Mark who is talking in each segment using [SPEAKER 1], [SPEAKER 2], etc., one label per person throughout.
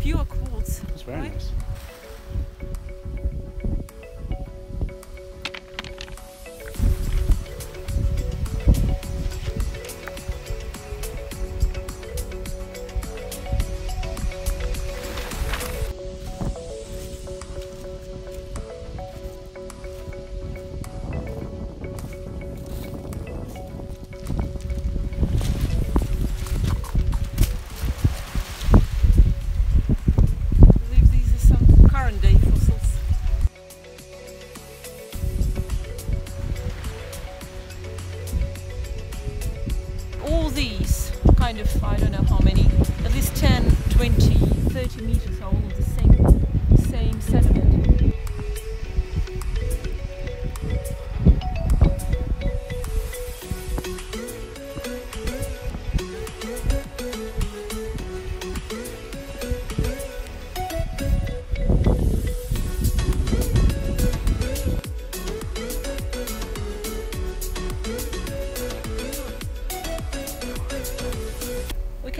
[SPEAKER 1] pure quartz. It's very right? nice. these kind of, I don't know how many, at least 10, 20, 30 meters are all the same.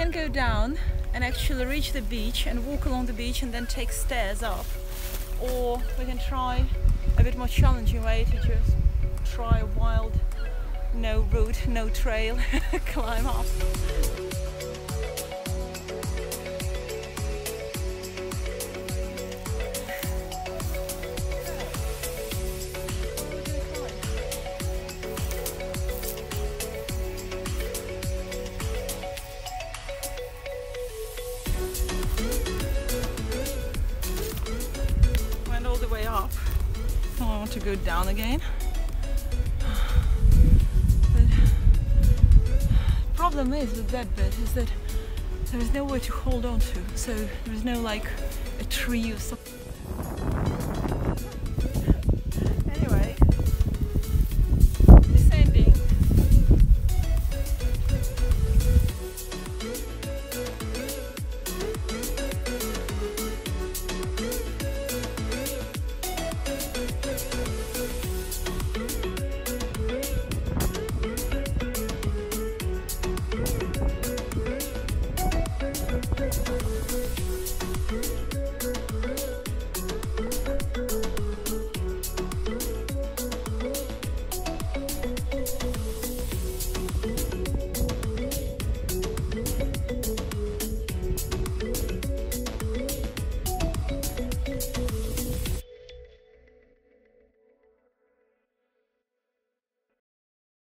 [SPEAKER 1] Can go down and actually reach the beach and walk along the beach and then take stairs up. Or we can try a bit more challenging way to just try a wild, no route, no trail, climb up. Way up. Now oh, I want to go down again. Problem is with that bit is that there is nowhere to hold on to. So there is no like a tree or something.